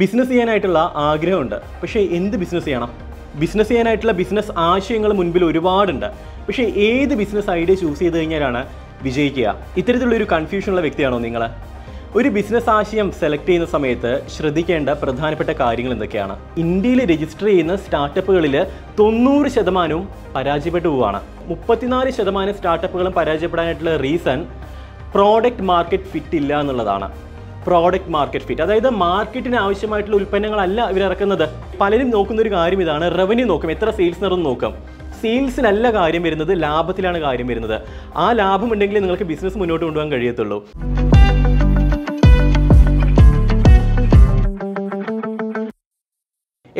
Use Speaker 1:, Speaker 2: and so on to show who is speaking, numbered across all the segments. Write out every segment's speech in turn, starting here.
Speaker 1: Business ചെയ്യാനായിട്ടുള്ള ആഗ്രഹമുണ്ട്. പക്ഷേ എന്ത് ബിസിനസ് ചെയ്യണം? ബിസിനസ് ചെയ്യാനായിട്ടുള്ള ബിസിനസ് ആശയങ്ങൾ മുൻപിൽ ഒരുപാടുണ്ട്. പക്ഷേ ഏത് ബിസിനസ് ഐഡിയ ചൂസ് ചെയ്ത് കഴിഞ്ഞാലാണ് വിജയിക്കുക? ഇത്തരത്തിലുള്ള ഒരു കൺഫ്യൂഷനുള്ള വ്യക്തിയാണോ നിങ്ങൾ ഒരു ബിസിനസ് ആശയം സെലക്ട് ചെയ്യുന്ന സമയത്ത് ശ്രദ്ധിക്കേണ്ട പ്രധാനപ്പെട്ട കാര്യങ്ങൾ എന്തൊക്കെയാണ്? ഇന്ത്യയിൽ രജിസ്റ്റർ ചെയ്യുന്ന സ്റ്റാർട്ടപ്പുകളിൽ തൊണ്ണൂറ് ശതമാനവും പരാജയപ്പെട്ടു പോവുകയാണ്. മുപ്പത്തിനാല് ശതമാനം സ്റ്റാർട്ടപ്പുകളും പരാജയപ്പെടാനായിട്ടുള്ള റീസൺ പ്രോഡക്റ്റ് മാർക്കറ്റ് ഫിറ്റ് ഇല്ല എന്നുള്ളതാണ്. പ്രോഡക്റ്റ് മാർക്കറ്റ് ഫിറ്റ് അതായത് മാർക്കറ്റിന് ആവശ്യമായിട്ടുള്ള ഉൽപ്പന്നങ്ങളല്ല ഇവർ ഇറക്കുന്നത്. പലരും നോക്കുന്ന ഒരു കാര്യം ഇതാണ്. റവന്യൂ നോക്കും. എത്ര സെയിൽസ് നടന്നു നോക്കും. സെയിൽസിലല്ല കാര്യം വരുന്നത് ലാഭത്തിലാണ് കാര്യം വരുന്നത്. ആ ലാഭം ഉണ്ടെങ്കിൽ നിങ്ങൾക്ക് ബിസിനസ് മുന്നോട്ട് കൊണ്ടുപോകാൻ കഴിയത്തുള്ളൂ.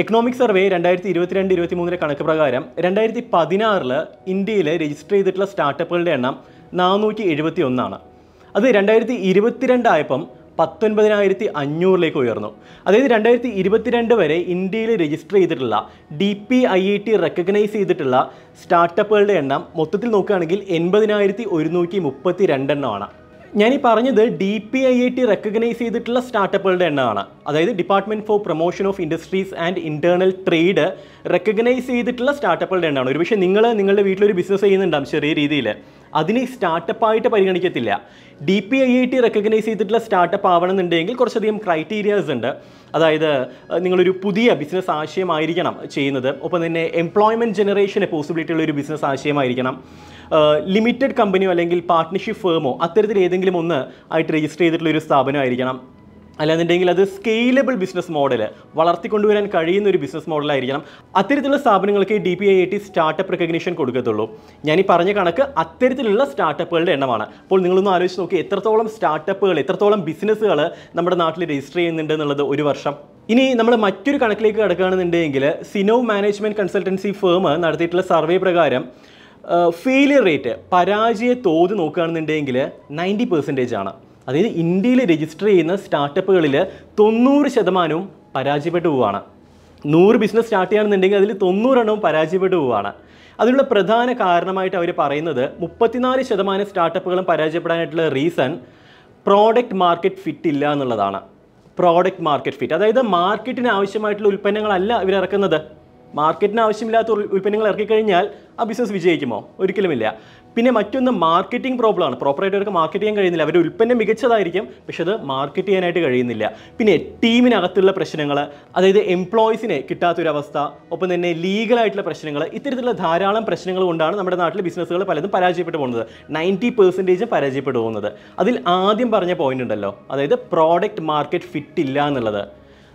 Speaker 1: എക്കണോമിക് സർവേ രണ്ടായിരത്തി ഇരുപത്തിരണ്ട് ഇരുപത്തി മൂന്നിലെ കണക്ക് പ്രകാരം രണ്ടായിരത്തി പതിനാറിൽ ഇന്ത്യയിൽ രജിസ്റ്റർ ചെയ്തിട്ടുള്ള സ്റ്റാർട്ടപ്പുകളുടെ എണ്ണം നാനൂറ്റി എഴുപത്തി ഒന്നാണ് അത് രണ്ടായിരത്തി ഇരുപത്തിരണ്ടായപ്പം പത്തൊൻപതിനായിരത്തി അഞ്ഞൂറിലേക്ക് ഉയർന്നു. അതായത് രണ്ടായിരത്തി ഇരുപത്തിരണ്ട് വരെ ഇന്ത്യയിൽ രജിസ്റ്റർ ചെയ്തിട്ടുള്ള D P I E T recognise ചെയ്തിട്ടുള്ള സ്റ്റാർട്ടപ്പുകളുടെ എണ്ണം മൊത്തത്തിൽ നോക്കുകയാണെങ്കിൽ എൺപതിനായിരത്തി ഒരുന്നൂറ്റി മുപ്പത്തി രണ്ടെണ്ണമാണ് ഞാൻ ഈ പറഞ്ഞത് D P I I T recognise ചെയ്തിട്ടുള്ള സ്റ്റാർട്ടപ്പുകളുടെ എണ്ണമാണ്. അതായത് department for promotion of industries and internal trade recognise ചെയ്തിട്ടുള്ള സ്റ്റാർട്ടപ്പുകളുടെ എണ്ണമാണ്. ഒരുപക്ഷെ നിങ്ങൾ നിങ്ങളുടെ വീട്ടിലൊരു ബിസിനസ് ചെയ്യുന്നുണ്ടാവും ചെറിയ രീതിയിൽ അതിനെ സ്റ്റാർട്ടപ്പായിട്ട് പരിഗണിക്കത്തില്ല. D P I I T recognise ചെയ്തിട്ടുള്ള സ്റ്റാർട്ടപ്പ് ആവണമെന്നുണ്ടെങ്കിൽ കുറച്ചധികം ക്രൈറ്റീരിയാസ് ഉണ്ട്. അതായത് നിങ്ങളൊരു പുതിയ ബിസിനസ് ആശയമായിരിക്കണം ചെയ്യുന്നത്. ഒപ്പം തന്നെ എംപ്ലോയ്മെന്റ് ജനറേഷന് പോസിബിലിറ്റി ഉള്ള ഒരു ബിസിനസ് ആശയമായിരിക്കണം. ലിമിറ്റഡ് കമ്പനിയോ അല്ലെങ്കിൽ പാർട്ട്ണർഷിപ്പ് ഫേമോ അത്തരത്തിൽ ഏതെങ്കിലും ഒന്ന് ആയിട്ട് രജിസ്റ്റർ ചെയ്തിട്ടുള്ള ഒരു സ്ഥാപനമായിരിക്കണം അല്ലാന്നുണ്ടെങ്കിൽ അത് സ്കെയിലബിൾ ബിസിനസ് മോഡൽ വളർത്തിക്കൊണ്ടുവരാൻ കഴിയുന്ന ഒരു ബിസിനസ് മോഡലായിരിക്കണം. അത്തരത്തിലുള്ള സ്ഥാപനങ്ങൾക്ക് D P I T startup recognition കൊടുക്കത്തുള്ളൂ. ഞാൻ ഈ പറഞ്ഞ കണക്ക് അത്തരത്തിലുള്ള സ്റ്റാർട്ടപ്പുകളുടെ എണ്ണമാണ്. അപ്പോൾ നിങ്ങളൊന്ന് ആലോചിച്ച് നോക്കി എത്രത്തോളം സ്റ്റാർട്ടപ്പുകൾ എത്രത്തോളം ബിസിനസ്സുകൾ നമ്മുടെ നാട്ടിൽ രജിസ്റ്റർ ചെയ്യുന്നുണ്ട് എന്നുള്ളത് ഒരു വർഷം. ഇനി നമ്മൾ മറ്റൊരു കണക്കിലേക്ക് കിടക്കുകയാണെന്നുണ്ടെങ്കിൽ സിനോ മാനേജ്മെന്റ് കൺസൾട്ടൻസി ഫേം നടത്തിയിട്ടുള്ള സർവേ പ്രകാരം ഫെയിലിയർ റേറ്റ് പരാജയ തോത് നോക്കുകയാണെന്നുണ്ടെങ്കിൽ നയന്റി പെർസെന്റേജ് ആണ്. അതായത് ഇന്ത്യയിൽ രജിസ്റ്റർ ചെയ്യുന്ന സ്റ്റാർട്ടപ്പുകളിൽ തൊണ്ണൂറ് ശതമാനവും പരാജയപ്പെട്ടു പോവുകയാണ്. നൂറ് ബിസിനസ് സ്റ്റാർട്ട് ചെയ്യുകയാണെന്നുണ്ടെങ്കിൽ അതിൽ തൊണ്ണൂറെണ്ണവും പരാജയപ്പെട്ടു പോവുകയാണ്. അതിനുള്ള പ്രധാന കാരണമായിട്ട് അവർ പറയുന്നത് മുപ്പത്തിനാല് ശതമാനം സ്റ്റാർട്ടപ്പുകളും പരാജയപ്പെടാനായിട്ടുള്ള റീസൺ പ്രോഡക്റ്റ് മാർക്കറ്റ് ഫിറ്റ് ഇല്ല എന്നുള്ളതാണ്. പ്രോഡക്റ്റ് മാർക്കറ്റ് ഫിറ്റ് അതായത് മാർക്കറ്റിന് ആവശ്യമായിട്ടുള്ള ഉൽപ്പന്നങ്ങളല്ല ഇവർ ഇറക്കുന്നത്. മാർക്കറ്റിന് ആവശ്യമില്ലാത്ത ഉൽ- ഉൽപ്പന്നങ്ങൾ ഇറക്കിക്കഴിഞ്ഞാൽ ആ ബിസിനസ് വിജയിക്കുമോ? ഒരിക്കലുമില്ല. പിന്നെ മറ്റൊന്ന് മാർക്കറ്റിംഗ് പ്രോബ്ലമാണ്. പ്രോപ്പറായിട്ട് അവർക്ക് മാർക്കറ്റ് ചെയ്യാൻ കഴിയുന്നില്ല. അവരുടെ ഉൽപ്പന്നം മികച്ചതായിരിക്കും പക്ഷെ അത് മാർക്കറ്റ് ചെയ്യാനായിട്ട് കഴിയുന്നില്ല. പിന്നെ ടീമിനകത്തുള്ള പ്രശ്നങ്ങൾ അതായത് എംപ്ലോയീസിനെ കിട്ടാത്തൊരവസ്ഥ ഒപ്പം തന്നെ ലീഗലായിട്ടുള്ള പ്രശ്നങ്ങൾ ഇത്തരത്തിലുള്ള ധാരാളം പ്രശ്നങ്ങൾ കൊണ്ടാണ് നമ്മുടെ നാട്ടിലെ ബിസിനസ്സുകൾ പലതും പരാജയപ്പെട്ടു പോകുന്നത്. നയന്റി പെർസെന്റേജ് പരാജയപ്പെട്ടു പോകുന്നത്. അതിൽ ആദ്യം പറഞ്ഞ പോയിന്റ് ഉണ്ടല്ലോ. അതായത് പ്രോഡക്റ്റ് മാർക്കറ്റ് ഫിറ്റ് ഇല്ല എന്നുള്ളത്.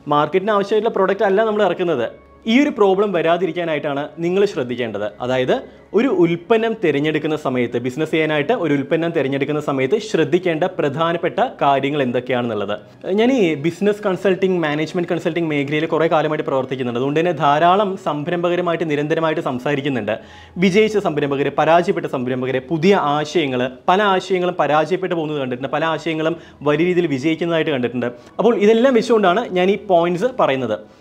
Speaker 1: മാർക്കറ്റിന് ആവശ്യമായിട്ടുള്ള പ്രോഡക്റ്റ് അല്ല നമ്മൾ ഇറക്കുന്നത്. ഈ ഒരു പ്രോബ്ലം വരാതിരിക്കാനായിട്ടാണ് നിങ്ങൾ ശ്രദ്ധിക്കേണ്ടത്. അതായത് ഒരു ഉൽപ്പന്നം തിരഞ്ഞെടുക്കുന്ന സമയത്ത് ബിസിനസ് ചെയ്യാനായിട്ട് ഒരു ഉൽപ്പന്നം തിരഞ്ഞെടുക്കുന്ന സമയത്ത് ശ്രദ്ധിക്കേണ്ട പ്രധാനപ്പെട്ട കാര്യങ്ങൾ എന്തൊക്കെയാണെന്നുള്ളത്. ഞാൻ ഈ ബിസിനസ് കൺസൾട്ടിംഗ് മാനേജ്മെന്റ് കൺസൾട്ടിങ് മേഖലയിൽ കുറേ കാലമായിട്ട് പ്രവർത്തിക്കുന്നുണ്ട്. അതുകൊണ്ട് തന്നെ ധാരാളം സംരംഭകരുമായിട്ട് നിരന്തരമായിട്ട് സംസാരിക്കുന്നുണ്ട്. വിജയിച്ച സംരംഭകർ പരാജയപ്പെട്ട സംരംഭകർ പുതിയ ആശയങ്ങൾ പല ആശയങ്ങളും പരാജയപ്പെട്ടു പോകുന്നത് കണ്ടിട്ടുണ്ട്. പല ആശയങ്ങളും വലിയ രീതിയിൽ വിജയിക്കുന്നതായിട്ട് കണ്ടിട്ടുണ്ട്. അപ്പോൾ ഇതെല്ലാം വെച്ചുകൊണ്ടാണ് ഞാൻ ഈ പോയിന്റ്സ് പറയുന്നത്.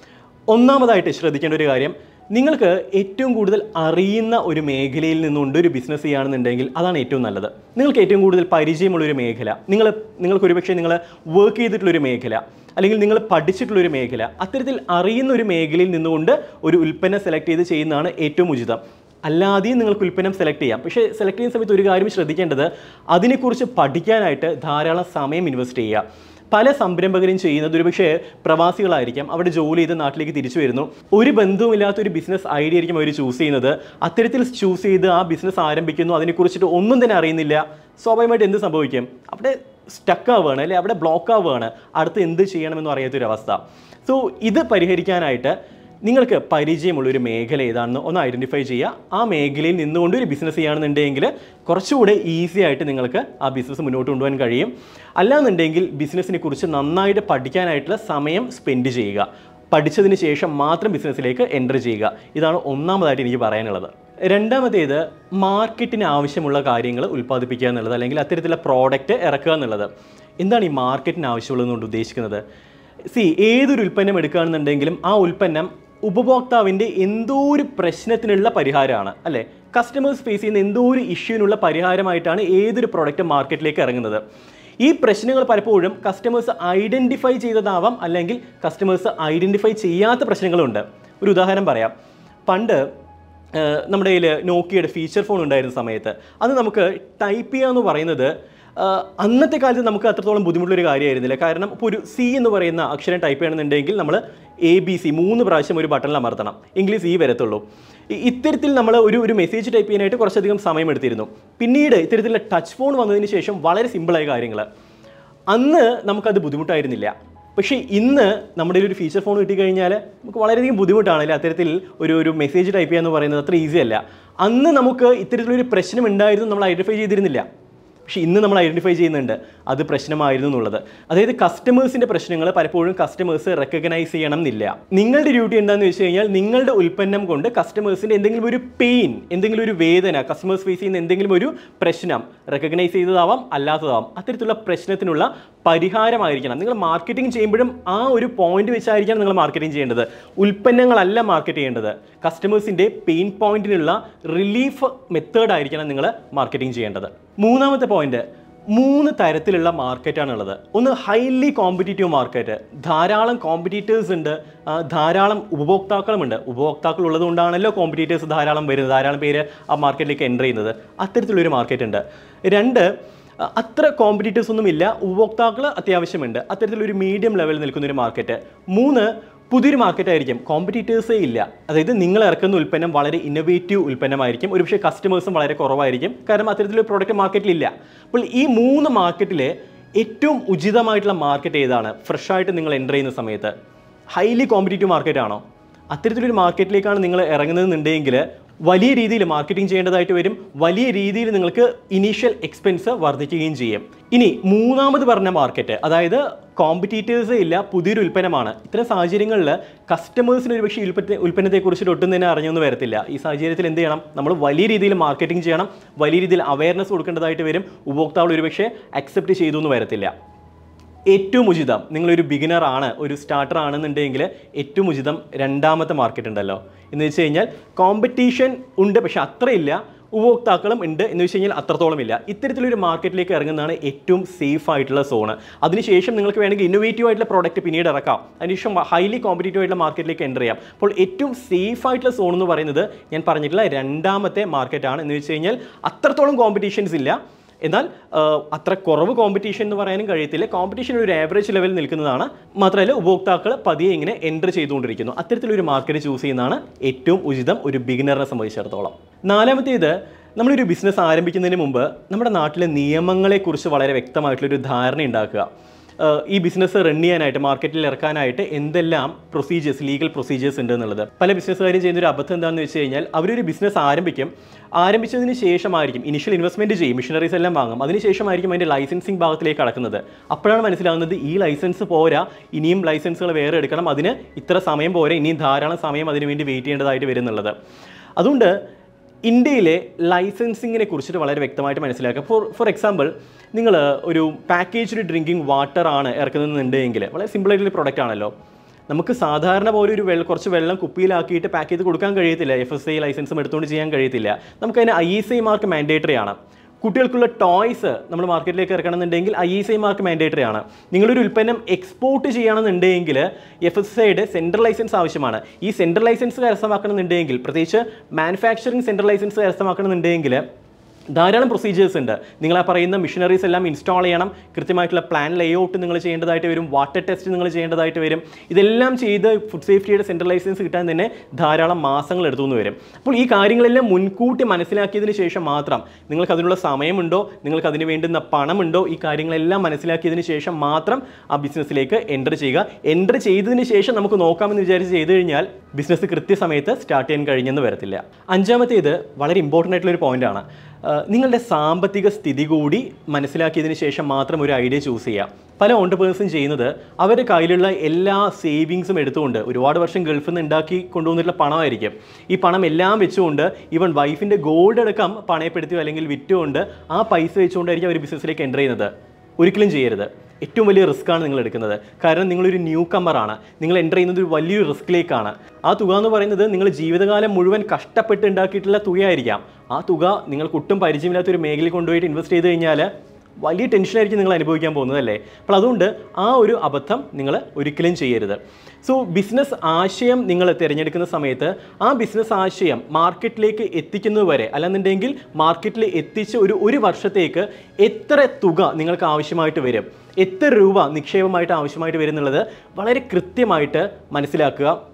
Speaker 1: ഒന്നാമതായിട്ട് ശ്രദ്ധിക്കേണ്ട ഒരു കാര്യം നിങ്ങൾക്ക് ഏറ്റവും കൂടുതൽ അറിയുന്ന ഒരു മേഖലയിൽ നിന്നുകൊണ്ട് ഒരു ബിസിനസ് ചെയ്യുകയാണെന്നുണ്ടെങ്കിൽ അതാണ് ഏറ്റവും നല്ലത്. നിങ്ങൾക്ക് ഏറ്റവും കൂടുതൽ പരിചയമുള്ള ഒരു മേഖല നിങ്ങൾ നിങ്ങൾക്ക് ഒരുപക്ഷെ നിങ്ങൾ വർക്ക് ചെയ്തിട്ടുള്ളൊരു മേഖല അല്ലെങ്കിൽ നിങ്ങൾ പഠിച്ചിട്ടുള്ളൊരു മേഖല അത്തരത്തിൽ അറിയുന്ന ഒരു മേഖലയിൽ നിന്നുകൊണ്ട് ഒരു ഉൽപ്പന്നം സെലക്ട് ചെയ്ത് ചെയ്യുന്നതാണ് ഏറ്റവും ഉചിതം. അല്ലാതെയും നിങ്ങൾക്ക് ഉൽപ്പന്നം സെലക്ട് ചെയ്യാം. പക്ഷേ സെലക്ട് ചെയ്യുന്ന സമയത്ത് ഒരു കാര്യം ശ്രദ്ധിക്കേണ്ടത് അതിനെക്കുറിച്ച് പഠിക്കാനായിട്ട് ധാരാളം സമയം ഇൻവെസ്റ്റ് ചെയ്യുക. പല സംരംഭകരും ചെയ്യുന്നത് ഒരുപക്ഷെ പ്രവാസികളായിരിക്കാം. അവിടെ ജോലി ചെയ്ത് നാട്ടിലേക്ക് തിരിച്ചു വരുന്നു. ഒരു ബന്ധവുമില്ലാത്ത ഒരു ബിസിനസ് ഐഡിയ ആയിരിക്കും അവർ ചൂസ് ചെയ്യുന്നത്. അത്തരത്തിൽ ചൂസ് ചെയ്ത് ആ ബിസിനസ് ആരംഭിക്കുന്നു. അതിനെക്കുറിച്ചിട്ട് ഒന്നും തന്നെ അറിയുന്നില്ല. സ്വാഭാവികമായിട്ട് എന്ത് സംഭവിക്കും? അവിടെ സ്റ്റക്ക് ആവുകയാണ് അല്ലെ? അവിടെ ബ്ലോക്ക് ആവുകയാണ്. അടുത്ത് എന്ത് ചെയ്യണമെന്ന് അറിയാത്തൊരവസ്ഥ. സോ ഇത് പരിഹരിക്കാനായിട്ട് നിങ്ങൾക്ക് പരിചയമുള്ള ഒരു മേഖല ഏതാണെന്ന് ഒന്ന് ഐഡന്റിഫൈ ചെയ്യുക. ആ മേഖലയിൽ നിന്നുകൊണ്ട് ഒരു ബിസിനസ് ചെയ്യുകയാണെന്നുണ്ടെങ്കിൽ കുറച്ചുകൂടെ ഈസി ആയിട്ട് നിങ്ങൾക്ക് ആ ബിസിനസ് മുന്നോട്ട് കൊണ്ടുപോകാൻ കഴിയും. അല്ലാന്നുണ്ടെങ്കിൽ ബിസിനസ്സിനെ കുറിച്ച് നന്നായിട്ട് പഠിക്കാനായിട്ടുള്ള സമയം സ്പെൻഡ് ചെയ്യുക. പഠിച്ചതിന് ശേഷം മാത്രം ബിസിനസ്സിലേക്ക് എന്റർ ചെയ്യുക. ഇതാണ് ഒന്നാമതായിട്ട് എനിക്ക് പറയാനുള്ളത്. രണ്ടാമത്തേത് മാർക്കറ്റിന് ആവശ്യമുള്ള കാര്യങ്ങൾ ഉൽപ്പാദിപ്പിക്കുക എന്നുള്ളത് അല്ലെങ്കിൽ അത്തരത്തിലുള്ള പ്രോഡക്റ്റ് ഇറക്കുക എന്നുള്ളത്. എന്താണ് ഈ മാർക്കറ്റിന് ആവശ്യമുള്ളതെന്നുകൊണ്ട് ഉദ്ദേശിക്കുന്നത്? സി ഏതൊരു ഉൽപ്പന്നം എടുക്കുകയാണെന്നുണ്ടെങ്കിലും ആ ഉൽപ്പന്നം ഉപഭോക്താവിന്റെ എന്തോ ഒരു പ്രശ്നത്തിനുള്ള പരിഹാരമാണ് അല്ലേ? കസ്റ്റമേഴ്സ് ഫേസ് ചെയ്യുന്ന എന്തോ ഒരു ഇഷ്യൂവിനുള്ള പരിഹാരമായിട്ടാണ് ഏതൊരു പ്രോഡക്റ്റ് മാർക്കറ്റിലേക്ക് ഇറങ്ങുന്നത്. ഈ പ്രശ്നങ്ങൾ പലപ്പോഴും കസ്റ്റമേഴ്സ് ഐഡന്റിഫൈ ചെയ്തതാവാം അല്ലെങ്കിൽ കസ്റ്റമേഴ്സ് ഐഡന്റിഫൈ ചെയ്യാത്ത പ്രശ്നങ്ങളുണ്ട്. ഒരു ഉദാഹരണം പറയാം. പണ്ട് നമ്മുടെ കയ്യിൽ നോക്കിയയുടെ ഫീച്ചർ ഫോൺ ഉണ്ടായിരുന്ന സമയത്ത് അത് നമുക്ക് ടൈപ്പ് ചെയ്യുക എന്ന് പറയുന്നത് അന്നത്തെ കാലത്ത് നമുക്ക് അത്രത്തോളം ബുദ്ധിമുട്ടുള്ളൊരു കാര്യമായിരുന്നില്ല. കാരണം ഇപ്പോൾ ഒരു സി എന്ന് പറയുന്ന അക്ഷരം ടൈപ്പ് ചെയ്യണമെന്നുണ്ടെങ്കിൽ നമ്മൾ എ ബി സി മൂന്ന് പ്രാവശ്യം ഒരു ബട്ടണിൽ അമർത്തണം. ഇംഗ്ലീഷ് ഈ വരത്തുള്ളൂ. ഇത്തരത്തിൽ നമ്മൾ ഒരു ഒരു മെസ്സേജ് ടൈപ്പ് ചെയ്യാനായിട്ട് കുറച്ചധികം സമയം എടുത്തിരുന്നു പിന്നീട് ഇത്തരത്തിലുള്ള ടച്ച് ഫോൺ വന്നതിന് ശേഷം വളരെ സിമ്പിളായ കാര്യങ്ങൾ അന്ന് നമുക്കത് ബുദ്ധിമുട്ടായിരുന്നില്ല. പക്ഷേ ഇന്ന് നമ്മുടെ ഒരു ഫീച്ചർ ഫോൺ കിട്ടിക്കഴിഞ്ഞാൽ നമുക്ക് വളരെയധികം ബുദ്ധിമുട്ടാണല്ലേ? അത്തരത്തിൽ ഒരു ഒരു മെസ്സേജ് ടൈപ്പ് ചെയ്യുക എന്ന് പറയുന്നത് അത്ര ഈസി അല്ല. അന്ന് നമുക്ക് ഇത്തരത്തിലൊരു പ്രശ്നം ഉണ്ടായിരുന്നു നമ്മൾ ഐഡന്റിഫൈ ചെയ്തിരുന്നില്ല. പക്ഷേ ഇന്ന് നമ്മൾ ഐഡന്റിഫൈ ചെയ്യുന്നുണ്ട് അത് പ്രശ്നമായിരുന്നു എന്നുള്ളത്. അതായത് കസ്റ്റമേഴ്സിന്റെ പ്രശ്നങ്ങൾ പലപ്പോഴും കസ്റ്റമേഴ്സ് റെക്കഗ്നൈസ് ചെയ്യണം എന്നില്ല. നിങ്ങളുടെ ഡ്യൂട്ടി എന്താണെന്ന് വെച്ച് കഴിഞ്ഞാൽ നിങ്ങളുടെ ഉൽപ്പന്നം കൊണ്ട് കസ്റ്റമേഴ്സിന്റെ എന്തെങ്കിലും ഒരു പെയിൻ എന്തെങ്കിലും ഒരു വേദന കസ്റ്റമേഴ്സ് ഫേസ് ചെയ്യുന്ന എന്തെങ്കിലും ഒരു പ്രശ്നം റെക്കഗ്നൈസ് ചെയ്തതാവാം അല്ലാത്തതാവാം. അത്തരത്തിലുള്ള പ്രശ്നത്തിനുള്ള പരിഹാരമായിരിക്കണം. നിങ്ങൾ മാർക്കറ്റിംഗ് ചെയ്യുമ്പോഴും ആ ഒരു പോയിന്റ് വെച്ചായിരിക്കണം നിങ്ങൾ മാർക്കറ്റിംഗ് ചെയ്യേണ്ടത്. ഉൽപ്പന്നങ്ങളല്ല മാർക്കറ്റ് ചെയ്യേണ്ടത്. കസ്റ്റമേഴ്സിന്റെ പെയിൻ പോയിന്റിനുള്ള റിലീഫ് മെത്തേഡ് ആയിരിക്കണം നിങ്ങൾ മാർക്കറ്റിംഗ് ചെയ്യേണ്ടത്. മൂന്നാമത്തെ പോയിന്റ് മൂന്ന് തരത്തിലുള്ള മാർക്കറ്റാണ് ഉള്ളത് ഒന്ന് ഹൈലി കോമ്പറ്റീറ്റീവ് മാർക്കറ്റ് ധാരാളം കോമ്പറ്റീറ്റേഴ്സ് ഉണ്ട് ധാരാളം ഉപഭോക്താക്കളുമുണ്ട്. ഉപഭോക്താക്കൾ ഉള്ളതുകൊണ്ടാണല്ലോ കോമ്പറ്റീറ്റേഴ്സ് ധാരാളം വരുന്നത് ധാരാളം പേര് ആ മാർക്കറ്റിലേക്ക് എന്റർ ചെയ്യുന്നത്. അത്തരത്തിലൊരു മാർക്കറ്റ് ഉണ്ട്. രണ്ട് അത്ര കോമ്പറ്റീറ്റേഴ്സ് ഒന്നുമില്ല ഉപഭോക്താക്കൾ അത്യാവശ്യമുണ്ട്. അത്തരത്തിലൊരു മീഡിയം ലെവലിൽ നിൽക്കുന്ന ഒരു മാർക്കറ്റ് മൂന്ന് പുതിയൊരു മാർക്കറ്റ് ആയിരിക്കും കോമ്പറ്റീറ്റേഴ്സേ ഇല്ല. അതായത് നിങ്ങൾ ഇറക്കുന്ന ഉൽപ്പന്നം വളരെ ഇന്നോവേറ്റീവ് ഉൽപ്പന്നമായിരിക്കും. ഒരുപക്ഷെ കസ്റ്റമേഴ്സും വളരെ കുറവായിരിക്കും. കാരണം അത്തരത്തിലൊരു പ്രോഡക്റ്റ് മാർക്കറ്റിലില്ല അപ്പോൾ ഈ മൂന്ന് മാർക്കറ്റിലെ ഏറ്റവും ഉചിതമായിട്ടുള്ള മാർക്കറ്റ് ഏതാണ്? ഫ്രഷായിട്ട് നിങ്ങൾ എന്റർ ചെയ്യുന്ന സമയത്ത്. ഹൈലി കോമ്പറ്റീറ്റീവ് മാർക്കറ്റ് ആണോ? അത്തരത്തിലൊരു മാർക്കറ്റിലേക്കാണ് നിങ്ങൾ ഇറങ്ങുന്നതെന്നുണ്ടെങ്കിൽ വലിയ രീതിയിൽ മാർക്കറ്റിംഗ് ചെയ്യേണ്ടതായിട്ട് വരും. വലിയ രീതിയിൽ നിങ്ങൾക്ക് ഇനീഷ്യൽ എക്സ്പെൻസ് വർദ്ധിക്കുകയും ചെയ്യും. ഇനി മൂന്നാമത് പറഞ്ഞ മാർക്കറ്റ് അതായത് കോമ്പറ്റീറ്റേഴ്സേ ഇല്ല പുതിയൊരു ഉൽപ്പന്നമാണ്. ഇത്തരം സാഹചര്യങ്ങളിൽ കസ്റ്റമേഴ്സിന് ഒരു പക്ഷേ ഉൽപ്പന്ന ഉൽപ്പന്നത്തെക്കുറിച്ചിട്ട് ഒട്ടും തന്നെ അറിഞ്ഞൊന്നും വരത്തില്ല. ഈ സാഹചര്യത്തിൽ എന്ത് ചെയ്യണം? നമ്മൾ വലിയ രീതിയിൽ മാർക്കറ്റിംഗ് ചെയ്യണം. വലിയ രീതിയിൽ അവയർനെസ് കൊടുക്കേണ്ടതായിട്ട് വരും. ഉപഭോക്താവ് ഒരുപക്ഷെ അക്സെപ്റ്റ് ചെയ്തു എന്ന് വരത്തില്ല. ഏറ്റവും ഉചിതം നിങ്ങളൊരു ബിഗിനർ ആണ് ഒരു സ്റ്റാർട്ടർ ആണെന്നുണ്ടെങ്കിൽ ഏറ്റവും ഉചിതം രണ്ടാമത്തെ മാർക്കറ്റ് ഉണ്ടല്ലോ. എന്ന് വെച്ച് കഴിഞ്ഞാൽ കോമ്പറ്റീഷൻ ഉണ്ട് പക്ഷെ അത്രയില്ല. ഉപഭോക്താക്കളും ഉണ്ട് എന്ന് വെച്ച് കഴിഞ്ഞാൽ അത്രത്തോളം ഇല്ല ഇത്തരത്തിലൊരു മാർക്കറ്റിലേക്ക് ഇറങ്ങുന്നതാണ് ഏറ്റവും സേഫ് ആയിട്ടുള്ള സോണ് അതിനുശേഷം നിങ്ങൾക്ക് വേണമെങ്കിൽ ഇന്നോവേറ്റീവ് ആയിട്ടുള്ള പ്രോഡക്റ്റ് പിന്നീട് ഇറക്കാം. അതിനുശേഷം ഹൈലി കോമ്പറ്റീറ്റീവ് ആയിട്ടുള്ള മാർക്കറ്റിലേക്ക് എന്റർ ചെയ്യാം. അപ്പോൾ ഏറ്റവും സേഫ് ആയിട്ടുള്ള സോൺ എന്ന് പറയുന്നത് ഞാൻ പറഞ്ഞിട്ടുള്ള രണ്ടാമത്തെ മാർക്കറ്റാണ് എന്ന് വെച്ച് കഴിഞ്ഞാൽ അത്രത്തോളം കോമ്പറ്റീഷൻസ് ഇല്ല. എന്നാൽ അത്ര കുറവ് കോമ്പറ്റീഷൻ എന്ന് പറയാനും കഴിയത്തില്ല. കോമ്പറ്റീഷൻ ഒരു ആവറേജ് ലെവലിൽ നിൽക്കുന്നതാണ്. മാത്രമല്ല ഉപഭോക്താക്കൾ പതിയെ ഇങ്ങനെ എന്റർ ചെയ്തുകൊണ്ടിരിക്കുന്നു. അത്തരത്തിലൊരു മാർക്കറ്റ് ചൂസ് ചെയ്യുന്നതാണ് ഏറ്റവും ഉചിതം ഒരു ബിഗിനറിനെ സംബന്ധിച്ചിടത്തോളം. നാലാമത്തേത് നമ്മളൊരു ബിസിനസ് ആരംഭിക്കുന്നതിന് മുമ്പ് നമ്മുടെ നാട്ടിലെ നിയമങ്ങളെക്കുറിച്ച് വളരെ വ്യക്തമായിട്ടുള്ളൊരു ധാരണ ഉണ്ടാക്കുക. ഈ ബിസിനസ് റൺ ചെയ്യാനായിട്ട് മാർക്കറ്റിൽ ഇറക്കാനായിട്ട് എന്തെല്ലാം പ്രൊസീജിയേഴ്സ് ലീഗൽ പ്രൊസീജിയേഴ്സ് ഉണ്ട് എന്നുള്ളത് പല ബിസിനസ്സുകാരും ചെയ്യുന്ന ഒരു അബദ്ധം എന്താണെന്ന് വെച്ച് കഴിഞ്ഞാൽ അവരൊരു ബിസിനസ് ആരംഭിക്കും. ആരംഭിച്ചതിന് ശേഷമായിരിക്കും ഇനിഷ്യൽ ഇൻവെസ്റ്റ്മെന്റ് ചെയ്യും മിഷനറീസ് എല്ലാം വാങ്ങും. അതിനുശേഷമായിരിക്കും അതിന്റെ ലൈസൻസിങ് ഭാഗത്തിലേക്ക് കടക്കുന്നത് അപ്പോഴാണ് മനസ്സിലാകുന്നത് ഈ ലൈസൻസ് പോരാ ഇനിയും ലൈസൻസുകൾ വേറെ എടുക്കണം. അതിന് ഇത്ര സമയം പോരാ ഇനിയും ധാരാളം സമയം അതിനുവേണ്ടി വെയിറ്റ് ചെയ്യേണ്ടതായിട്ട് വരുന്നുള്ളത്. അതുകൊണ്ട് ഇന്ത്യയിലെ ലൈസൻസിങ്ങിനെ കുറിച്ചിട്ട് വളരെ വ്യക്തമായിട്ട് മനസ്സിലാക്കുക. ഫോർ ഫോർ എക്സാമ്പിൾ നിങ്ങൾ ഒരു പാക്കേജ്ഡ് ഡ്രിങ്കിങ് വാട്ടർ ആണ് ഇറക്കുന്നതെന്നുണ്ടെങ്കിൽ വളരെ സിമ്പിളായിട്ടുള്ള പ്രൊഡക്റ്റ് ആണല്ലോ. നമുക്ക് സാധാരണ പോലെ ഒരു വെള്ളം കുറച്ച് വെള്ളം കുപ്പിയിലാക്കിയിട്ട് പാക്ക് ചെയ്ത് കൊടുക്കാൻ കഴിയത്തില്ല. എഫ് എസ് ഐ ലൈസൻസും എടുത്തുകൊണ്ട് ചെയ്യാൻ കഴിയത്തില്ല. നമുക്കതിന് I S I mark mandatory ആണ്. കുട്ടികൾക്കുള്ള ടോയ്സ് നമ്മൾ മാർക്കറ്റിലേക്ക് ഇറക്കണമെന്നുണ്ടെങ്കിൽ I E I mark mandatory ആണ്. നിങ്ങളൊരു ഉൽപ്പന്നം എക്സ്പോർട്ട് ചെയ്യണമെന്നുണ്ടെങ്കിൽ എഫ് എസ് ഐയുടെ സെൻട്രൽ ലൈസൻസ് ആവശ്യമാണ്. ഈ സെൻട്രൽ ലൈസൻസ് കരസ്ഥമാക്കണമെന്നുണ്ടെങ്കിൽ പ്രത്യേകിച്ച് മാനുഫാക്ചറിങ് സെൻട്രൽ ലൈസൻസ് കരസ്ഥമാക്കണമെന്നുണ്ടെങ്കിൽ ധാരാളം പ്രൊസീജിയേഴ്സ് ഉണ്ട്. നിങ്ങൾ ആ പറയുന്ന മിഷനറീസ് എല്ലാം ഇൻസ്റ്റാൾ ചെയ്യണം. കൃത്യമായിട്ടുള്ള പ്ലാൻ ലേഔട്ട് നിങ്ങൾ ചെയ്യേണ്ടതായിട്ട് വരും. വാട്ടർ ടെസ്റ്റ് നിങ്ങൾ ചെയ്യേണ്ടതായിട്ട് വരും. ഇതെല്ലാം ചെയ്ത് ഫുഡ് സേഫ്റ്റിയുടെ സെൻട്രൽ ലൈസൻസ് കിട്ടാൻ തന്നെ ധാരാളം മാസങ്ങൾ എടുത്തു വരും. അപ്പോൾ ഈ കാര്യങ്ങളെല്ലാം മുൻകൂട്ടി മനസ്സിലാക്കിയതിന് ശേഷം മാത്രം നിങ്ങൾക്ക് അതിനുള്ള സമയമുണ്ടോ? നിങ്ങൾക്ക് അതിന് വേണ്ടുന്ന പണമുണ്ടോ? ഈ കാര്യങ്ങളെല്ലാം മനസ്സിലാക്കിയതിന് ശേഷം മാത്രം ആ ബിസിനസ്സിലേക്ക് എന്റർ ചെയ്യുക. എന്റർ ചെയ്തതിന് ശേഷം നമുക്ക് നോക്കാമെന്ന് വിചാരിച്ച് ചെയ്തു കഴിഞ്ഞാൽ ബിസിനസ് കൃത്യസമയത്ത് സ്റ്റാർട്ട് ചെയ്യാൻ കഴിഞ്ഞെന്ന് വരത്തില്ല. അഞ്ചാമത്തേത് വളരെ ഇമ്പോർട്ടന്റ് ആയിട്ടുള്ള ഒരു പോയിന്റാണ് നിങ്ങളുടെ സാമ്പത്തിക സ്ഥിതി കൂടി മനസ്സിലാക്കിയതിന് ശേഷം മാത്രം ഒരു ഐഡിയ ചൂസ് ചെയ്യുക പല ഓണ്ടർപ്രണേഴ്സും ചെയ്യുന്നത് അവരുടെ കയ്യിലുള്ള എല്ലാ സേവിങ്സും എടുത്തുകൊണ്ട് ഒരുപാട് വർഷം ഗൾഫിൽ നിന്ന് ഉണ്ടാക്കി കൊണ്ടുവന്നിട്ടുള്ള പണമായിരിക്കും. ഈ പണം എല്ലാം വെച്ചുകൊണ്ട് ഈവൻ വൈഫിന്റെ ഗോൾഡ് അടക്കം പണയപ്പെടുത്തിയോ അല്ലെങ്കിൽ വിറ്റുകൊണ്ട് ആ പൈസ വെച്ചുകൊണ്ടായിരിക്കും അവർ ബിസിനസ്സിലേക്ക് എന്റർ ചെയ്യുന്നത്. ഒരിക്കലും ചെയ്യരുത്. ഏറ്റവും വലിയ റിസ്ക്കാണ് നിങ്ങൾ എടുക്കുന്നത്. കാരണം നിങ്ങളൊരു ന്യൂ കമ്മറാണ് നിങ്ങൾ എന്റർ ചെയ്യുന്നത് ഒരു വലിയൊരു റിസ്ക്കിലേക്കാണ് ആ തുക എന്ന് പറയുന്നത് നിങ്ങൾ ജീവിതകാലം മുഴുവൻ കഷ്ടപ്പെട്ട് ഉണ്ടാക്കിയിട്ടുള്ള തുകയായിരിക്കാം. ആ തുക നിങ്ങൾ കുട്ടും പരിചയമില്ലാത്ത ഒരു മേഖലയിൽ കൊണ്ടുപോയിട്ട് ഇൻവെസ്റ്റ് ചെയ്ത് കഴിഞ്ഞാൽ വലിയ ടെൻഷനായിരിക്കും നിങ്ങൾ അനുഭവിക്കാൻ പോകുന്നത് അല്ലേ അപ്പോൾ അതുകൊണ്ട് ആ ഒരു അബദ്ധം നിങ്ങൾ ഒരിക്കലും ചെയ്യരുത്. സോ ബിസിനസ് ആശയം നിങ്ങൾ തിരഞ്ഞെടുക്കുന്ന സമയത്ത് ആ ബിസിനസ് ആശയം മാർക്കറ്റിലേക്ക് എത്തിക്കുന്നതുവരെ അല്ലെന്നുണ്ടെങ്കിൽ മാർക്കറ്റിൽ എത്തിച്ച് ഒരു ഒരു വർഷത്തേക്ക് എത്ര തുക നിങ്ങൾക്ക് ആവശ്യമായിട്ട് വരും? എത്ര രൂപ നിക്ഷേപമായിട്ട് ആവശ്യമായിട്ട് വരുന്നുള്ളത് വളരെ കൃത്യമായിട്ട് മനസ്സിലാക്കുക.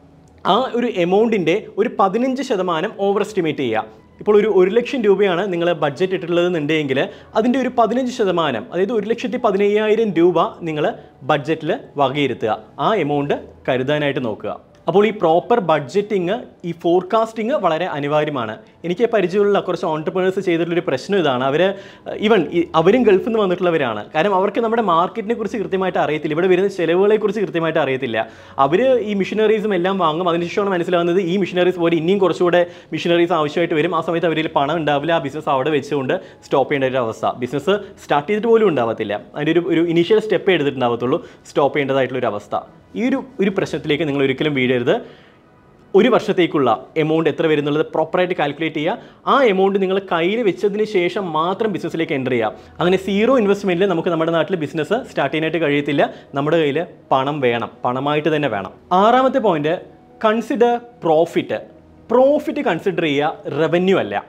Speaker 1: ആ ഒരു എമൗണ്ടിന്റെ ഒരു പതിനഞ്ച് ശതമാനം ഓവർ എസ്റ്റിമേറ്റ് ചെയ്യുക. ഇപ്പോൾ ഒരു ഒരു ലക്ഷം രൂപയാണ് നിങ്ങൾ ബഡ്ജറ്റ് ഇട്ടിട്ടുള്ളതെന്നുണ്ടെങ്കിൽ അതിന്റെ ഒരു പതിനഞ്ച് ശതമാനം അതായത് ഒരു ലക്ഷത്തി പതിനയ്യായിരം രൂപ നിങ്ങൾ ബഡ്ജറ്റിൽ വകയിരുത്തുക. ആ എമൗണ്ട് കരുതാനായിട്ട് നോക്കുക. അപ്പോൾ ഈ പ്രോപ്പർ ബഡ്ജറ്റിങ് ഈ ഫോർകാസ്റ്റിംഗ് വളരെ അനിവാര്യമാണ്. എനിക്ക് പരിചയമുള്ള കുറച്ച് ഓൺടർപ്രണേഴ്സ് ചെയ്തിട്ടുള്ളൊരു പ്രശ്നം ഇതാണ്. അവർ ഈവൻ അവരും ഗൾഫിൽ നിന്ന് വന്നിട്ടുള്ളവരാണ്. കാരണം അവർക്ക് നമ്മുടെ മാർക്കറ്റിനെ കുറിച്ച് കൃത്യമായിട്ട് അറിയത്തില്ല. ഇവിടെ വരുന്ന ചിലവുകളെക്കുറിച്ച് കൃത്യമായിട്ട് അറിയത്തില്ല. അവർ ഈ മിഷനറീസും എല്ലാം വാങ്ങും. അതിനുശേഷമാണ് മനസ്സിലാവുന്നത് ഈ മിഷനറീസ് പോലെ ഇനിയും കുറച്ചുകൂടെ മിഷനറീസ് ആവശ്യമായിട്ട് വരും. ആ സമയത്ത് അവരിൽ പണം ഉണ്ടാവില്ല. ആ ബിസിനസ് അവിടെ വെച്ചുകൊണ്ട് സ്റ്റോപ്പ് ചെയ്യേണ്ട ഒരു അവസ്ഥ. ബിസിനസ് സ്റ്റാർട്ട് ചെയ്തിട്ട് പോലും ഉണ്ടാവത്തില്ല. അതിന്റെ ഒരു ഒരു ഇനീഷ്യൽ സ്റ്റെപ്പ് എടുത്തിട്ടുണ്ടാവത്തുള്ളൂ. സ്റ്റോപ്പ് ചെയ്യേണ്ടതായിട്ടുള്ള ഒരു അവസ്ഥ. ഈ ഒരു ഒരു പ്രശ്നത്തിലേക്ക് നിങ്ങൾ ഒരിക്കലും വീഴരുത്. ഒരു വർഷത്തേക്കുള്ള എമൗണ്ട് എത്ര വരുന്നുള്ളത് പ്രോപ്പറായിട്ട് കാൽക്കുലേറ്റ് ചെയ്യുക. ആ എമൗണ്ട് നിങ്ങൾ കയ്യിൽ വെച്ചതിന് ശേഷം മാത്രം ബിസിനസ്സിലേക്ക് എന്റർ ചെയ്യുക. അങ്ങനെ സീറോ ഇൻവെസ്റ്റ്മെന്റിൽ നമുക്ക് നമ്മുടെ നാട്ടിൽ ബിസിനസ് സ്റ്റാർട്ട് ചെയ്യാനായിട്ട് കഴിയത്തില്ല. നമ്മുടെ കയ്യിൽ പണം വേണം. പണമായിട്ട് തന്നെ വേണം. ആറാമത്തെ point consider profit profit consider ചെയ്യുക റവന്യൂ അല്ല.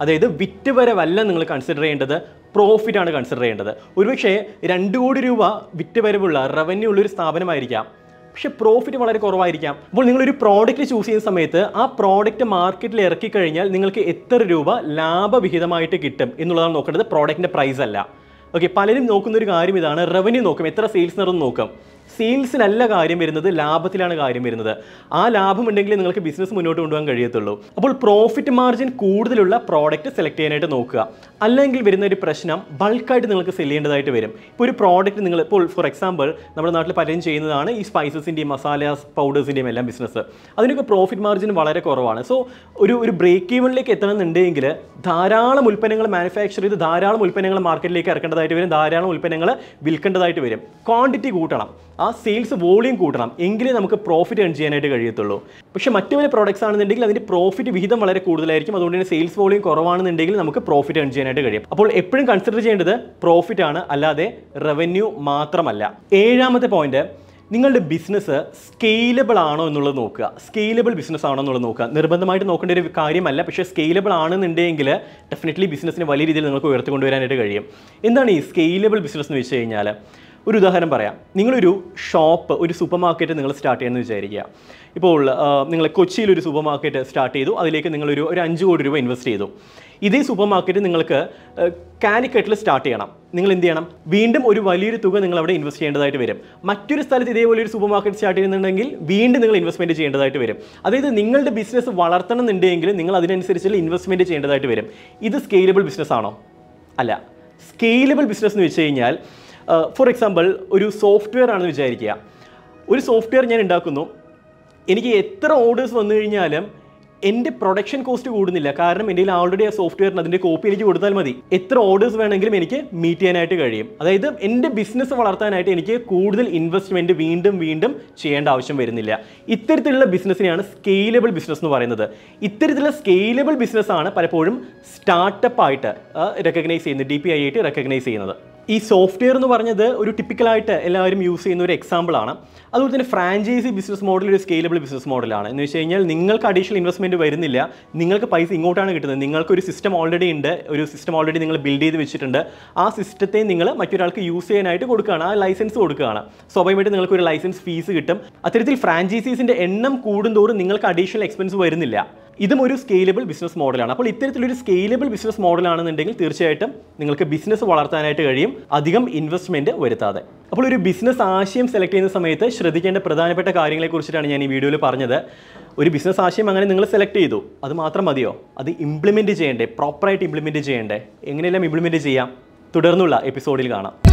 Speaker 1: അതായത് വിറ്റ് വരവല്ല നിങ്ങൾ കൺസിഡർ ചെയ്യേണ്ടത്. പ്രോഫിറ്റാണ് കൺസിഡർ ചെയ്യേണ്ടത്. ഒരുപക്ഷേ രണ്ട് കോടി രൂപ വിറ്റ് വരവുള്ള റവന്യൂ ഉള്ളൊരു സ്ഥാപനമായിരിക്കാം. പക്ഷേ പ്രോഫിറ്റ് വളരെ കുറവായിരിക്കാം. അപ്പോൾ നിങ്ങളൊരു പ്രോഡക്റ്റ് ചൂസ് ചെയ്യുന്ന സമയത്ത് ആ പ്രോഡക്റ്റ് മാർക്കറ്റിൽ ഇറക്കി കഴിഞ്ഞാൽ നിങ്ങൾക്ക് എത്ര രൂപ ലാഭവിഹിതമായിട്ട് കിട്ടും എന്നുള്ളതാണ് നോക്കേണ്ടത്. പ്രോഡക്റ്റിന്റെ പ്രൈസ് അല്ല. ഓക്കെ പലരും നോക്കുന്ന ഒരു കാര്യം ഇതാണ്. റവന്യൂ നോക്കും. എത്ര സെയിൽസ് നടന്നു നോക്കും. സെയിൽസിലല്ല കാര്യം വരുന്നത് ലാഭത്തിലാണ് കാര്യം വരുന്നത്. ആ ലാഭം ഉണ്ടെങ്കിൽ നിങ്ങൾക്ക് ബിസിനസ് മുന്നോട്ട് കൊണ്ടുപോകാൻ കഴിയത്തുള്ളൂ. അപ്പോൾ പ്രോഫിറ്റ് മാർജിൻ കൂടുതലുള്ള പ്രോഡക്റ്റ് സെലക്ട് ചെയ്യാനായിട്ട് നോക്കുക. അല്ലെങ്കിൽ വരുന്ന ഒരു പ്രശ്നം ബൾക്കായിട്ട് നിങ്ങൾക്ക് സെൽ ചെയ്യേണ്ടതായിട്ട് വരും. ഇപ്പോൾ ഒരു പ്രോഡക്റ്റ് നിങ്ങൾ ഇപ്പോൾ ഫോർ എക്സാമ്പിൾ നമ്മുടെ നാട്ടിൽ പലരും ചെയ്യുന്നതാണ് ഈ സ്പൈസസിന്റെയും മസാലാസ് പൗഡേഴ്സിന്റെയും എല്ലാം ബിസിനസ് അതിനൊക്കെ പ്രോഫിറ്റ് മാർജിൻ വളരെ കുറവാണ്. സോ ഒരു ഒരു ബ്രേക്ക് ഈവണിലേക്ക് എത്തണമെന്നുണ്ടെങ്കിൽ ധാരാളം ഉൽപ്പന്നങ്ങൾ മാനുഫാക്ചർ ചെയ്ത് ധാരാളം ഉൽപ്പന്നങ്ങൾ മാർക്കറ്റിലേക്ക് ഇറക്കേണ്ടതായിട്ട് വരും. ധാരാളം ഉൽപ്പന്നങ്ങൾ വിൽക്കേണ്ടതായിട്ട് വരും. ക്വാണ്ടിറ്റി കൂട്ടണം. ആ സെയിൽസ് വോളിയം കൂട്ടണം. എങ്കിലേ നമുക്ക് പ്രോഫിറ്റ് ഏൺ ചെയ്യാനായിട്ട് കഴിയത്തുള്ളൂ. പക്ഷേ മറ്റു പല പ്രോഡക്ട്സ് ആണെന്നുണ്ടെങ്കിൽ അതിന്റെ പ്രോഫിറ്റ് വിഹിതം വളരെ കൂടുതലായിരിക്കും. അതുകൊണ്ട് തന്നെ സെയിൽസ് വോളിയം കുറവാണെന്നുണ്ടെങ്കിൽ നമുക്ക് പ്രോഫിറ്റ് ഏൺ ചെയ്യാനായിട്ട് കഴിയും. അപ്പോൾ എപ്പോഴും കൺസിഡർ ചെയ്യേണ്ടത് പ്രോഫിറ്റ് ആണ്. അല്ലാതെ റവന്യൂ മാത്രമല്ല. ഏഴാമത്തെ പോയിന്റ് നിങ്ങളുടെ ബിസിനസ് സ്കെയിലബിൾ ആണോ എന്നുള്ളത് നോക്കുക. സ്കെയിലബിൾ ബിസിനസ് ആണോ എന്നുള്ളത് നോക്കുക. നിർബന്ധമായിട്ട് നോക്കേണ്ട ഒരു കാര്യമല്ല. പക്ഷേ സ്കെയിലബിൾ ആണെന്നുണ്ടെങ്കിൽ ഡെഫിനറ്റ്ലി ബിസിനസ്സിനെ വലിയ രീതിയിൽ നിങ്ങൾക്ക് ഉയർത്തിക്കൊണ്ടുവരാനായിട്ട് കഴിയും. എന്താണ് ഈ സ്കെയിലബിൾ ബിസിനസ് എന്ന് വെച്ച് കഴിഞ്ഞാൽ ഒരു ഉദാഹരണം പറയാം. നിങ്ങളൊരു ഷോപ്പ് ഒരു സൂപ്പർ മാർക്കറ്റ് നിങ്ങൾ സ്റ്റാർട്ട് ചെയ്യുന്നത് വിചാരിക്കുക. ഇപ്പോൾ നിങ്ങൾ കൊച്ചിയിൽ ഒരു സൂപ്പർ മാർക്കറ്റ് സ്റ്റാർട്ട് ചെയ്തു. അതിലേക്ക് നിങ്ങളൊരു ഒരു അഞ്ച് കോടി രൂപ ഇൻവെസ്റ്റ് ചെയ്തു. ഇതേ സൂപ്പർ മാർക്കറ്റ് നിങ്ങൾക്ക് കാലിക്കറ്റിൽ സ്റ്റാർട്ട് ചെയ്യണം. നിങ്ങൾ എന്ത് ചെയ്യണം? വീണ്ടും ഒരു വലിയൊരു തുക നിങ്ങൾ അവിടെ ഇൻവെസ്റ്റ് ചെയ്യേണ്ടതായിട്ട് വരും. മറ്റൊരു സ്ഥലത്ത് ഇതേപോലെ ഒരു സൂപ്പർ മാർക്കറ്റ് സ്റ്റാർട്ട് ചെയ്യുന്നുണ്ടെങ്കിൽ വീണ്ടും നിങ്ങൾ ഇൻവെസ്റ്റ്മെന്റ് ചെയ്യേണ്ടതായിട്ട് വരും. അതായത് നിങ്ങളുടെ ബിസിനസ് വളർത്തണം എന്നുണ്ടെങ്കിൽ നിങ്ങൾ അതിനനുസരിച്ചുള്ള ഇൻവെസ്റ്റ്മെന്റ് ചെയ്യേണ്ടതായിട്ട് വരും. ഇത് സ്കെയിലബിൾ ബിസിനസ് ആണോ? അല്ല. സ്കെയിലബിൾ ബിസിനസ് എന്ന് വെച്ച് കഴിഞ്ഞാൽ ഫോർ എക്സാമ്പിൾ ഒരു സോഫ്റ്റ്വെയർ ആണെന്ന് വിചാരിക്കുക. ഒരു സോഫ്റ്റ്വെയർ ഞാൻ ഉണ്ടാക്കുന്നു. എനിക്ക് എത്ര ഓർഡേഴ്സ് വന്നു കഴിഞ്ഞാലും എന്റെ പ്രൊഡക്ഷൻ കോസ്റ്റ് കൂടുന്നില്ല. കാരണം എന്റെ കയ്യിൽ ആൾറെഡി ആ സോഫ്റ്റ്വെയറിന് അതിന്റെ കോപ്പി എനിക്ക് കൊടുത്താൽ മതി. എത്ര ഓർഡേഴ്സ് വേണമെങ്കിലും എനിക്ക് മീറ്റ് ചെയ്യാനായിട്ട് കഴിയും. അതായത് എന്റെ ബിസിനസ് വളർത്താനായിട്ട് എനിക്ക് കൂടുതൽ ഇൻവെസ്റ്റ്മെന്റ് വീണ്ടും വീണ്ടും ചെയ്യേണ്ട ആവശ്യം വരുന്നില്ല. ഇത്തരത്തിലുള്ള ബിസിനസ്സിനെയാണ് സ്കെയിലബിൾ ബിസിനസ് എന്ന് പറയുന്നത്. ഇത്തരത്തിലുള്ള സ്കെയിലബിൾ ബിസിനസ്സാണ് പലപ്പോഴും സ്റ്റാർട്ടപ്പ് ആയിട്ട് റെക്കഗ്നൈസ് ചെയ്യുന്നത്. ഡി പി ഐ ആയിട്ട് റെക്കഗ്നൈസ് ചെയ്യുന്നത്. ഈ സോഫ്റ്റ്വെയർ എന്ന് പറഞ്ഞത് ഒരു ടിപ്പിക്കലായിട്ട് എല്ലാവരും യൂസ് ചെയ്യുന്ന ഒരു എക്സാമ്പിളാണ് അതുപോലെ തന്നെ ഫ്രാഞ്ചൈസി ബിസിനസ് മോഡൽ ഒരു സ്കെയിലബിൾ ബിസിനസ് മോഡലാണ് എന്ന് വെച്ച് കഴിഞ്ഞാൽ നിങ്ങൾക്ക് അഡീഷണൽ ഇൻവെസ്റ്റ്മെന്റ് വരുന്നില്ല. നിങ്ങൾക്ക് പൈസ ഇങ്ങോട്ടാണ് കിട്ടുന്നത്. നിങ്ങൾക്ക് ഒരു സിസ്റ്റം ഓൾറെഡി ഉണ്ട്. ഒരു സിസ്റ്റം ഓൾറെഡി നിങ്ങൾ ബിൽഡ് ചെയ്ത് വെച്ചിട്ടുണ്ട്. ആ സിസ്റ്റത്തെ നിങ്ങൾ മറ്റൊരാൾക്ക് യൂസ് ചെയ്യാനായിട്ട് കൊടുക്കുകയാണ്. ആ ലൈസൻസ് കൊടുക്കുകയാണ്. സ്വാഭാവികമായിട്ട് നിങ്ങൾക്ക് ഒരു ലൈസൻസ് ഫീസ് കിട്ടും. അത്തരത്തിൽ ഫ്രാഞ്ചൈസീസിന്റെ എണ്ണം കൂടുന്തോറും നിങ്ങൾക്ക് അഡീഷണൽ എക്സ്പെൻസ് വരുന്നില്ല. ഇതും ഒരു സ്കെയിലബിൾ ബിസിനസ് മോഡലാണ് അപ്പോൾ ഇത്തരത്തിലൊരു സ്കെയിലബിൾ ബിസിനസ് മോഡലാണെന്നുണ്ടെങ്കിൽ തീർച്ചയായിട്ടും നിങ്ങൾക്ക് ബിസിനസ് വളർത്താനായിട്ട് കഴിയും. അധികം ഇൻവെസ്റ്റ്മെന്റ് വരുത്താതെ. അപ്പോൾ ഒരു ബിസിനസ് ആശയം സെലക്ട് ചെയ്യുന്ന സമയത്ത് ശ്രദ്ധിക്കേണ്ട പ്രധാനപ്പെട്ട കാര്യങ്ങളെക്കുറിച്ചിട്ടാണ് ഞാൻ ഈ വീഡിയോയിൽ പറഞ്ഞത്. ഒരു ബിസിനസ് ആശയം അങ്ങനെ നിങ്ങൾ സെലക്ട് ചെയ്തു. അത് മാത്രം മതിയോ? അത് ഇംപ്ലിമെന്റ് ചെയ്യണ്ടേ? പ്രോപ്പറായിട്ട് ഇംപ്ലിമെന്റ് ചെയ്യണ്ടേ? എങ്ങനെയെല്ലാം ഇംപ്ലിമെന്റ് ചെയ്യാം? തുടർന്നുള്ള എപ്പിസോഡിൽ കാണാം.